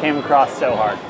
came across so hard.